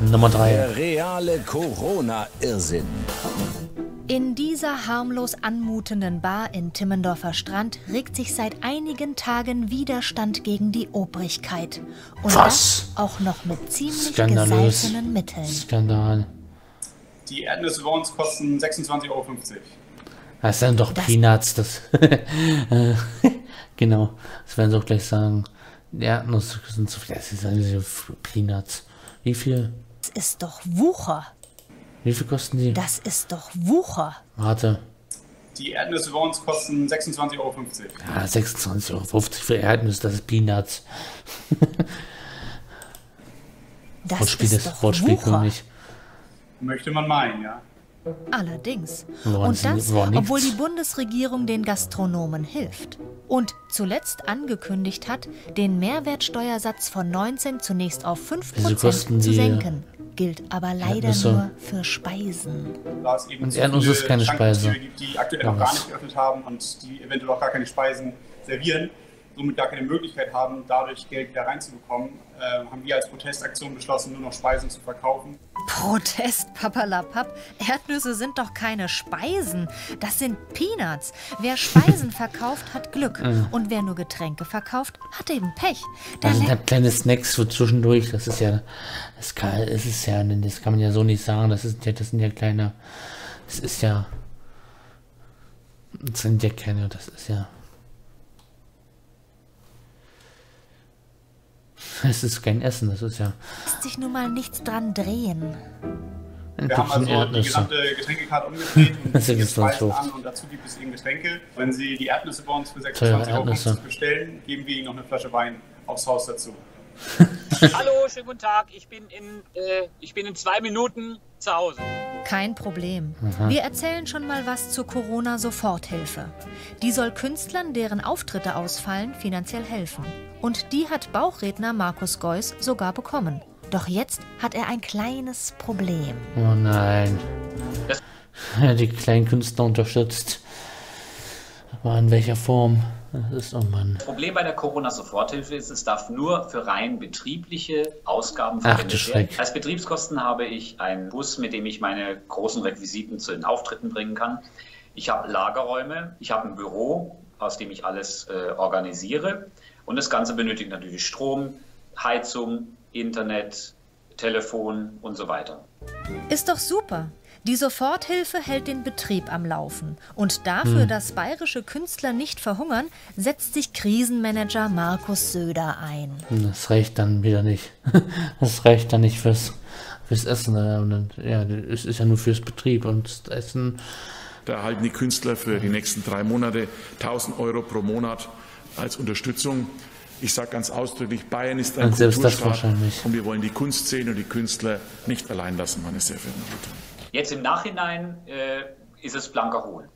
Nummer 3. Der reale Corona-Irrsinn. In dieser harmlos anmutenden Bar in Timmendorfer Strand regt sich seit einigen Tagen Widerstand gegen die Obrigkeit. Und Was? das auch noch mit ziemlich Skandalös. gesalzenen Mitteln. Skandal. Die Erdnüsse bei uns kosten 26,50 Euro. Das sind doch Das- Peanuts, das. Genau, das werden sie auch gleich sagen. Die Erdnüsse sind zu viel. Das ist diese Peanuts. Wie viel? Das ist doch Wucher. Wie viel kosten die? Das ist doch Wucher. Warte. Die Erdnüsse bei uns kosten 26,50 Euro. Ja, 26,50 Euro für Erdnüsse, das ist Peanuts. Das Wortspiel, ist das doch Wortspiel Wucher. kann nicht. Möchte man meinen, ja. Allerdings. Woran Und das, obwohl die Bundesregierung den Gastronomen hilft. Und zuletzt angekündigt hat, den Mehrwertsteuersatz von 19 zunächst auf 5 Wieso kosten Prozent zu die senken. Gilt aber leider nur für Speisen. Da es eben Und zu Erdnuss ist keine Speise. gibt, die aktuell noch gar nicht geöffnet haben und die eventuell auch gar keine Speisen servieren, somit gar keine Möglichkeit haben, dadurch Geld wieder reinzubekommen, äh, haben wir als Protestaktion beschlossen, nur noch Speisen zu verkaufen. Protest, papalapap. Erdnüsse sind doch keine Speisen. Das sind Peanuts. Wer Speisen verkauft, hat Glück. Und wer nur Getränke verkauft, hat eben Pech. Der Das sind halt kleine Snacks für zwischendurch. Das ist ja, das kann, das ist ja, das kann man ja so nicht sagen. Das ist ja, das sind ja kleine, das ist ja, das sind ja keine, das ist ja, es ist kein Essen, das ist ja lässt sich nun mal nichts dran drehen. ein Wir haben also die Erdnüsse. gesamte Getränkekarte umgedreht und Das ist jetzt an und dazu gibt es eben Getränke. Wenn Sie die Erdnüsse bei uns für Teure 26,50 Euro Erdnüsse. bestellen, geben wir Ihnen noch eine Flasche Wein aufs Haus dazu. Hallo, schönen guten Tag. Ich bin in, äh, ich bin in zwei Minuten zu Hause. Kein Problem. Wir erzählen schon mal was zur Corona-Soforthilfe. Die soll Künstlern, deren Auftritte ausfallen, finanziell helfen. Und die hat Bauchredner Markus Geuss sogar bekommen. Doch jetzt hat er ein kleines Problem. Oh nein. Das- Ja, die kleinen Künstler unterstützt. Aber in welcher Form? Das ist, oh Mann. Problem bei der Corona-Soforthilfe ist, es darf nur für rein betriebliche Ausgaben verwendet werden. Als Betriebskosten habe ich einen Bus, mit dem ich meine großen Requisiten zu den Auftritten bringen kann. Ich habe Lagerräume, ich habe ein Büro, aus dem ich alles äh, organisiere. Und das Ganze benötigt natürlich Strom, Heizung, Internet, Telefon und so weiter. Ist doch super. Die Soforthilfe hält den Betrieb am Laufen. Und dafür, dass bayerische Künstler nicht verhungern, setzt sich Krisenmanager Markus Söder ein. Das reicht dann wieder nicht. Das reicht dann nicht fürs, fürs Essen. Und, Ja, es ist ja nur fürs Betrieb und das Essen. Da erhalten die Künstler für die nächsten drei Monate 1000 Euro pro Monat als Unterstützung. Ich sage ganz ausdrücklich, Bayern ist ein Und selbst das Kulturstaat wahrscheinlich. und wir wollen die Kunstszene und die Künstler nicht allein lassen, meine sehr verehrten Damen und Herren. Jetzt im Nachhinein äh, ist es blanker Hohn.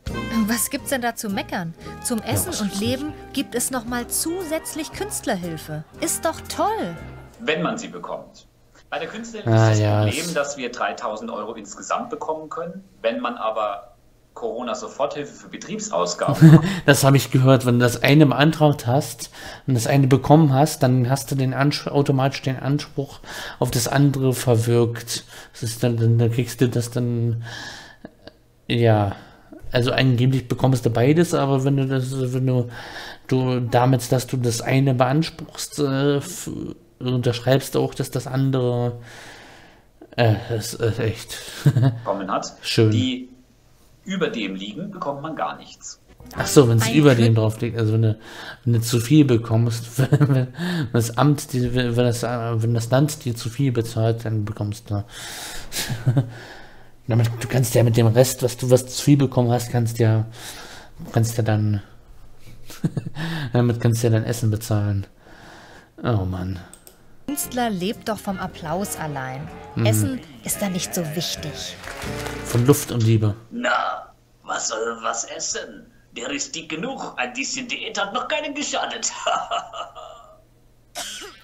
Was gibt's denn da zu meckern? Zum Essen was und Leben gibt es nochmal zusätzlich Künstlerhilfe. Ist doch toll. wenn man sie bekommt. Bei der Künstlerin Ah, ist das ja, Problem, dass wir 3000 Euro insgesamt bekommen können. Wenn man aber Corona-Soforthilfe für Betriebsausgaben Das habe ich gehört, wenn du das eine beantragt hast und das eine bekommen hast, dann hast du den Anspruch, automatisch den Anspruch auf das andere verwirkt. Das ist dann, dann, kriegst du das dann, äh, ja, also angeblich bekommst du beides, aber wenn du das, wenn du, du damit, dass du das eine beanspruchst, äh, unterschreibst du auch, dass das andere, äh, das ist echt. bekommen hat, Schön. die über dem liegen, bekommt man gar nichts. Ach so, wenn es über dem drauf liegt, also wenn du, wenn du zu viel bekommst, wenn, wenn das Amt, die, wenn, das, wenn das Land dir zu viel bezahlt, dann bekommst du. Damit, du kannst ja mit dem Rest, was du was zu viel bekommen hast, kannst ja, kannst ja dann, damit kannst du ja dein Essen bezahlen. Oh Mann. Künstler lebt doch vom Applaus allein. Essen ist da nicht so wichtig. Von Luft und Liebe. Na, was soll was essen? Der ist dick genug. Ein bisschen Diät hat noch keinen geschadet.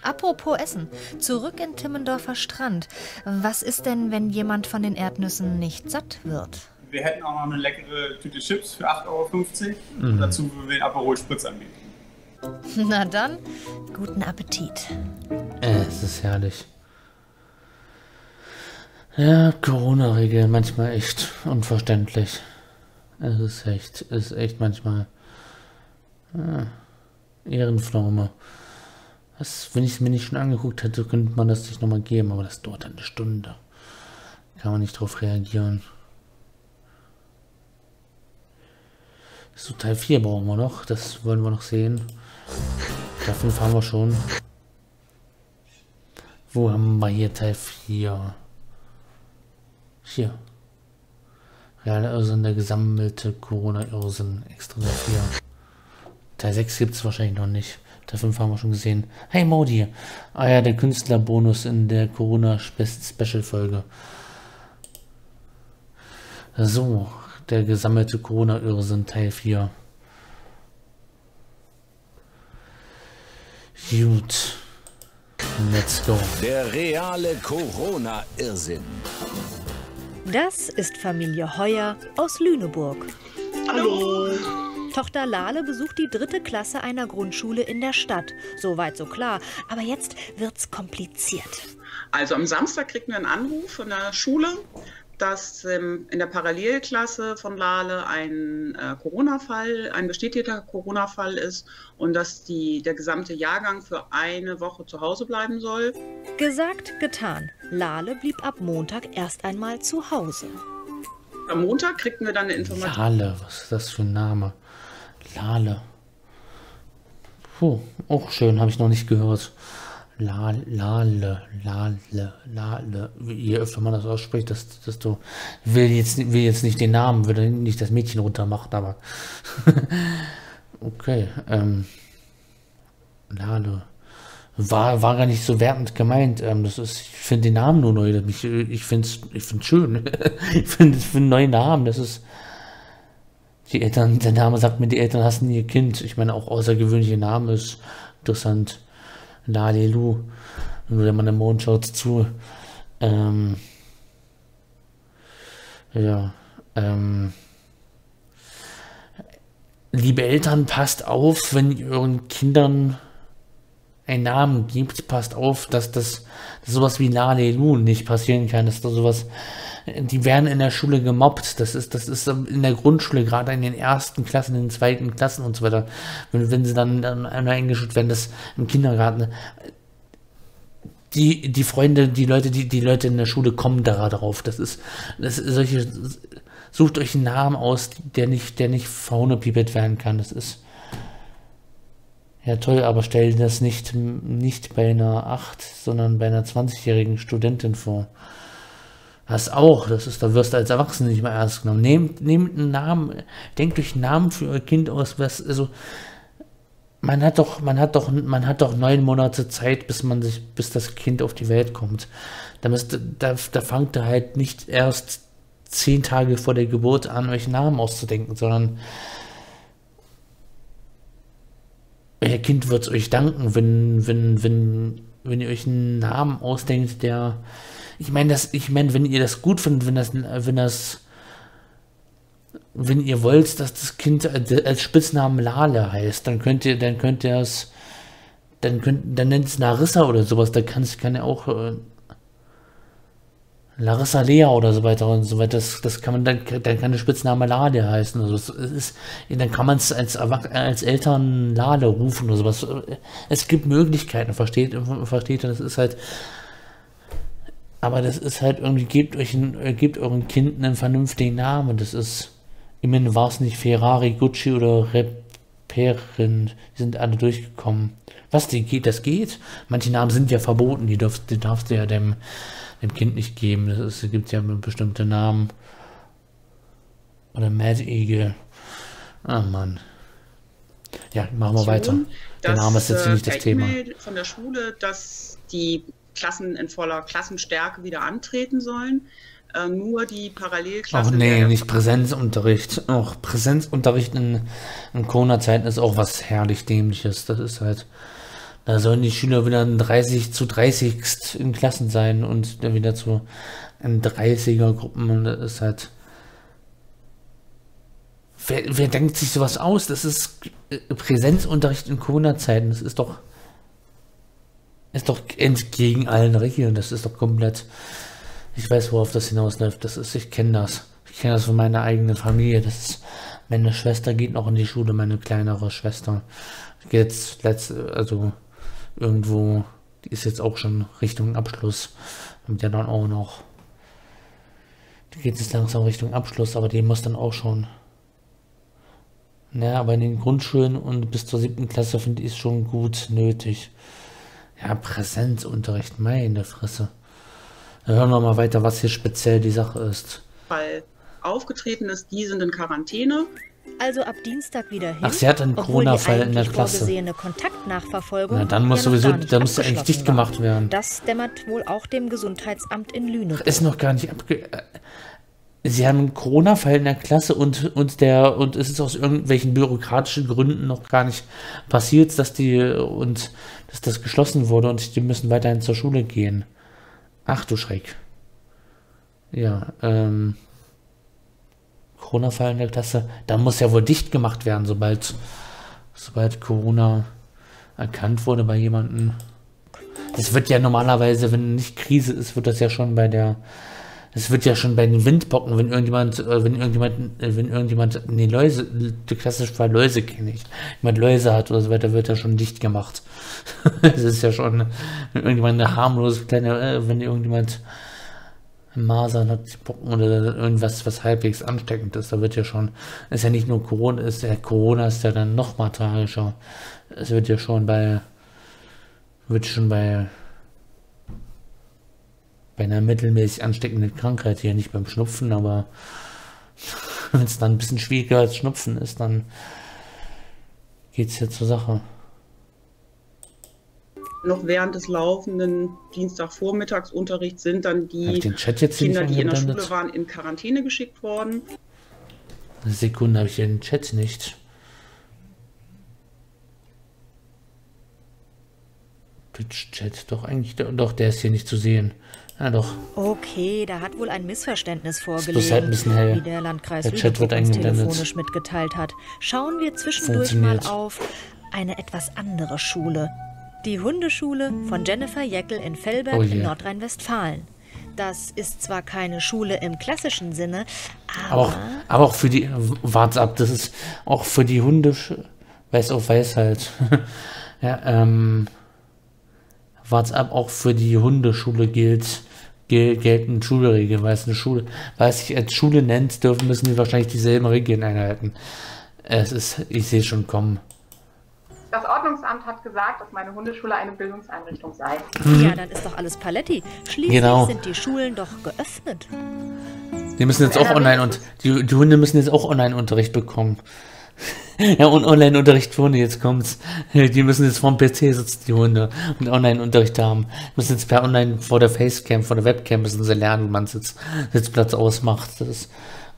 Apropos Essen, zurück in Timmendorfer Strand. Was ist denn, wenn jemand von den Erdnüssen nicht satt wird? Wir hätten auch noch eine leckere Tüte Chips für 8,50 Euro. Und dazu würden wir den Aperol Spritz anbieten. Na dann, guten Appetit. Äh, es ist herrlich. Ja, Corona-Regeln manchmal echt unverständlich. Es ist echt, es ist echt manchmal ja, Ehrenpflaume. Das, wenn ich es mir nicht schon angeguckt hätte, könnte man das sich nochmal geben, aber das dauert eine Stunde. Kann man nicht darauf reagieren. So, Teil 4 brauchen wir noch. Das wollen wir noch sehen. 5 haben wir schon. Wo haben wir hier Teil 4? Hier. Reale Irrsinn, der gesammelte Corona-Irrsinn. Extra 4. Teil 6 gibt es wahrscheinlich noch nicht. Teil 5 haben wir schon gesehen. Hey Modi! Ah ja, der Künstlerbonus in der Corona-Special-Folge. So, der gesammelte Corona-Irrsinn Teil 4. Gut. Let's go. Der reale Corona-Irrsinn. Das ist Familie Heuer aus Lüneburg. Hallo. Tochter Lale besucht die dritte Klasse einer Grundschule in der Stadt. Soweit so klar. Aber jetzt wird's kompliziert. Also am Samstag kriegt wir einen Anruf von der Schule, dass ähm, in der Parallelklasse von Lale ein äh, Corona-Fall, ein bestätigter Corona-Fall ist und dass die, der gesamte Jahrgang für eine Woche zu Hause bleiben soll. Gesagt, getan. Lale blieb ab Montag erst einmal zu Hause. Am Montag kriegten wir dann eine Information. Lale, was ist das für ein Name? Lale. Puh, auch schön, habe ich noch nicht gehört. Lale, Lale, Lale, Lale. Je öfter man das ausspricht, desto will jetzt, will jetzt nicht den Namen, würde nicht das Mädchen runtermachen, aber okay. Ähm, Lale. War, war gar nicht so wertend gemeint. Ähm, das ist, ich finde den Namen nur neu. Ich, ich finde es ich find's schön. ich finde es für einen neuen Namen. Das ist. Die Eltern, der Name sagt mir, die Eltern hassen ihr Kind. Ich meine, auch außergewöhnliche Name ist interessant. Lalelu. Nur der Mann im Mond schaut zu. Ähm, ja. Ähm, liebe Eltern, passt auf, wenn ihr euren Kindern einen Namen gibt, passt auf, dass das dass sowas wie Lalelu nicht passieren kann, dass da sowas die werden in der Schule gemobbt. Das ist, das ist in der Grundschule, gerade in den ersten Klassen, in den zweiten Klassen und so weiter. Wenn, wenn sie dann, dann eingeschult werden, das im Kindergarten. Die, die Freunde, die Leute, die, die Leute in der Schule kommen da drauf. Das ist, das ist solche, sucht euch einen Namen aus, der nicht, der nicht verhunepipet werden kann. Das ist, ja toll, aber stell dir das nicht, nicht bei einer 8, sondern bei einer 20-jährigen Studentin vor. Das auch, das ist, da wirst du als Erwachsener nicht mehr ernst genommen. Nehmt, nehmt einen Namen, denkt euch einen Namen für euer Kind aus, was, also, man hat doch, man hat doch, man hat doch neun Monate Zeit, bis man sich, bis das Kind auf die Welt kommt. Da müsst, da, da fangt ihr halt nicht erst zehn Tage vor der Geburt an, euch Namen auszudenken, sondern euer Kind wird es euch danken, wenn, wenn, wenn, wenn ihr euch einen Namen ausdenkt, der, ich meine, das, ich meine, wenn ihr das gut findet, wenn das, wenn das, wenn ihr wollt, dass das Kind als Spitznamen Lale heißt, dann könnt ihr, dann könnt ihr es, dann könnt, dann nennt es Narissa oder sowas, da kann es, kann ja auch äh, Larissa Lea oder so weiter und so weiter, das, das kann man, dann, dann kann der Spitzname Lade heißen, also es ist, dann kann man es als, als Eltern Lade rufen oder sowas. Es gibt Möglichkeiten, versteht, versteht, das ist halt, aber das ist halt irgendwie, gebt euch ein, gebt euren Kind einen vernünftigen Namen. Das ist, immerhin war es nicht Ferrari, Gucci oder Reperin. Die sind alle durchgekommen. Was, die geht, das geht? Manche Namen sind ja verboten, die, darfst, die darfst du ja dem, dem Kind nicht geben. Es gibt ja bestimmte Namen. Oder Mad Eagle. Ah, Mann. Ja, machen wir weiter. Der Name ist jetzt nicht das äh, Thema. Von der Schule, dass die Klassen in voller Klassenstärke wieder antreten sollen. Äh, nur die Parallelklassen. Ach nee, nicht Präsenzunterricht. Auch Präsenzunterricht in, in Corona-Zeiten ist auch was herrlich Dämliches. Das ist halt. Da sollen die Schüler wieder 30 zu 30 in Klassen sein und dann wieder zu 30er Gruppen. Und das ist halt. Wer, wer denkt sich sowas aus? Das ist äh, Präsenzunterricht in Corona-Zeiten. Das ist doch ist doch entgegen allen Regeln. Das ist doch komplett. Ich weiß, worauf das hinausläuft. Das ist, ich kenne das. Ich kenne das von meiner eigenen Familie. Das ist, meine Schwester geht noch in die Schule, meine kleinere Schwester. Jetzt letzte, also irgendwo, die ist jetzt auch schon Richtung Abschluss. Und der dann auch noch. Die geht jetzt langsam Richtung Abschluss, aber die muss dann auch schon. Naja, aber in den Grundschulen und bis zur siebten Klasse finde ich es schon gut nötig. Ja, Präsenzunterricht, meine Fresse. Dann hören wir mal weiter, was hier speziell die Sache ist. Weil aufgetreten ist, die sind in Quarantäne. Also ab Dienstag wieder hin. Ach, sie hat einen Corona-Fall in der Klasse. Kontaktnachverfolgung Na, dann muss ja sowieso, da muss eigentlich dicht gemacht werden. Das dämmert wohl auch dem Gesundheitsamt in Lüneburg. Ist noch gar nicht abge... Sie haben einen Corona-Fall in der Klasse und, und der und es ist aus irgendwelchen bürokratischen Gründen noch gar nicht passiert, dass die und dass das geschlossen wurde und die müssen weiterhin zur Schule gehen. Ach du Schreck. Ja, ähm. Corona-Fall in der Klasse, da muss ja wohl dicht gemacht werden, sobald, sobald Corona erkannt wurde bei jemandem. Das wird ja normalerweise, wenn nicht Krise ist, wird das ja schon bei der, das wird ja schon bei den Windpocken, wenn irgendjemand, äh, wenn irgendjemand, äh, wenn irgendjemand, nee, Läuse, der klassische Fall Läuse kenne ich, jemand Läuse hat oder so weiter, wird ja schon dicht gemacht. Das ist ja schon, wenn irgendjemand eine harmlose kleine, äh, wenn irgendjemand Masern hat, Pocken oder irgendwas, was halbwegs ansteckend ist, da wird ja schon, ist ja nicht nur Corona, ist ja Corona ist ja dann noch mal tragischer. Es wird ja schon bei, wird schon bei, bei einer mittelmäßig ansteckenden Krankheit hier, nicht beim Schnupfen, aber wenn es dann ein bisschen schwieriger als Schnupfen ist, dann geht's ja zur Sache. Noch während des laufenden Dienstagvormittagsunterrichts sind dann die hier Kinder, die in der? Schule waren, in Quarantäne geschickt worden. Eine Sekunde habe ich den Chat nicht. Twitch-Chat, doch eigentlich, doch, der ist hier nicht zu sehen. Ja, doch. Okay, da hat wohl ein Missverständnis vorgelegen, halt ein bisschen hell. wie der Landkreis Der Chat wird uns telefonisch mitgeteilt hat. Schauen wir zwischendurch mal auf eine etwas andere Schule. Die Hundeschule von Jennifer Jeckel in Fellberg Oh in. Nordrhein-Westfalen. Das ist zwar keine Schule im klassischen Sinne, Aber aber auch, aber auch für die, warte ab, das ist auch für die Hunde, weiß auf weiß halt. ja, ähm, warte ab, auch für die Hundeschule gilt, gel, gelten Schulregeln, weil es eine Schule, weil es sich als Schule nennt, dürfen, müssen die wahrscheinlich dieselben Regeln einhalten. Es ist, ich sehe schon kommen. Das Ordnungsamt hat gesagt, dass meine Hundeschule eine Bildungseinrichtung sei. ja, dann ist doch alles Paletti. Schließlich Mhm. Genau. sind die Schulen doch geöffnet. Die müssen jetzt auch online und die, die Hunde müssen jetzt auch Online-Unterricht bekommen. ja, und Online-Unterricht für Hunde, jetzt kommt's. Die müssen jetzt vorm PC sitzen, die Hunde, und Online-Unterricht haben. Müssen jetzt per Online vor der Facecam, vor der Webcam müssen sie lernen, wie man Sitz, Sitzplatz ausmacht. Das ist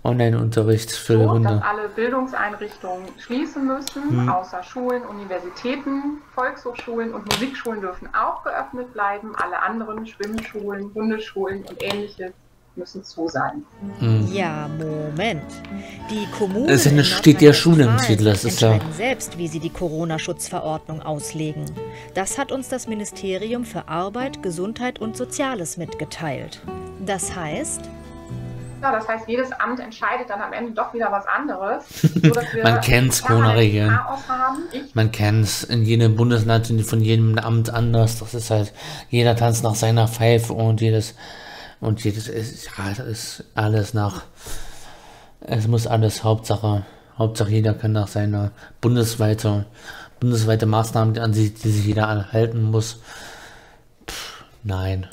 Online-Unterricht für die So, Hunde. dass alle Bildungseinrichtungen schließen müssen, Hm. außer Schulen, Universitäten, Volkshochschulen und Musikschulen dürfen auch geöffnet bleiben. Alle anderen Schwimmschulen, Hundeschulen und ähnliches müssen zu sein. Hm. Ja, Moment. Die Kommunen Es in steht ja Schule im Titel, das ist ja- entscheiden selbst, wie sie die Corona-Schutzverordnung auslegen. Das hat uns das Ministerium für Arbeit, Gesundheit und Soziales mitgeteilt. Das heißt, Ja, das heißt, jedes Amt entscheidet dann am Ende doch wieder was anderes. Man kennt's, Corona-Regeln. Ich Man kennt's in jedem Bundesland und von jedem Amt anders. Das ist halt, jeder tanzt nach seiner Pfeife und jedes, und jedes ist, ja, ist alles nach, es muss alles Hauptsache, Hauptsache jeder kann nach seiner bundesweite, bundesweite Maßnahmen, an sich, die sich jeder halten muss. Pff, nein.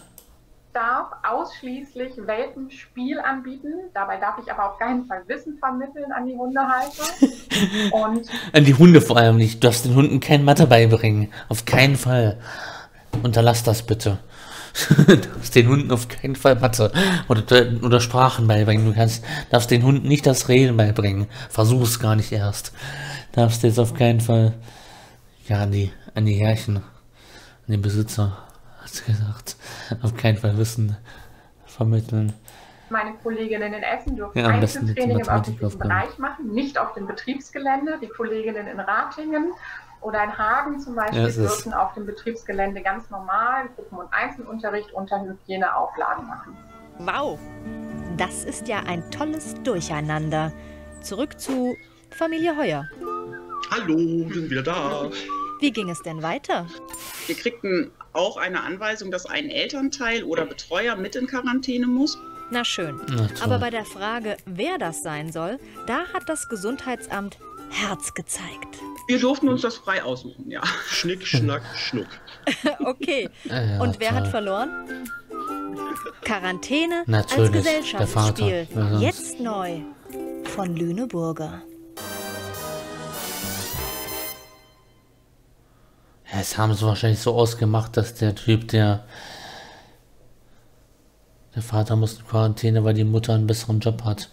darf ausschließlich Welpenspiel anbieten. Dabei darf ich aber auf keinen Fall Wissen vermitteln an die Hundehalter. Und An die Hunde vor allem nicht. Du darfst den Hunden kein Mathe beibringen. Auf keinen Fall. Unterlass das bitte. Du darfst den Hunden auf keinen Fall Mathe oder, oder Sprachen beibringen. Du kannst, darfst den Hunden nicht das Reden beibringen. Versuch's gar nicht erst. Darfst jetzt auf keinen Fall, ja, an die, an die Herrchen, an den Besitzer, hat's gesagt, auf keinen Fall Wissen vermitteln. meine Kolleginnen in Essen dürfen Ja, Einzeltraining im öffentlichen. Bereich machen, nicht auf dem Betriebsgelände. Die Kolleginnen in Ratingen oder in Hagen zum Beispiel Ja, dürfen auf dem Betriebsgelände ganz normal Gruppen- und Einzelunterricht unter Hygieneauflagen machen. Wow, das ist ja ein tolles Durcheinander. Zurück zu Familie Heuer. Hallo, wir sind wieder da. Wie ging es denn weiter? Wir kriegten auch eine Anweisung, dass ein Elternteil oder Betreuer mit in Quarantäne muss. Na schön. Na. Aber bei der Frage, wer das sein soll, da hat das Gesundheitsamt Herz gezeigt. Wir durften uns das frei aussuchen, ja. Schnick, schnack, schnuck. okay. Ja, Und wer hat verloren? Quarantäne Natürlich, als der Vater. Gesellschaftsspiel. Jetzt neu. Von Lüneburger. Ja, es haben sie wahrscheinlich so ausgemacht, dass der Typ, der. Der Vater muss in Quarantäne, weil die Mutter einen besseren Job hat.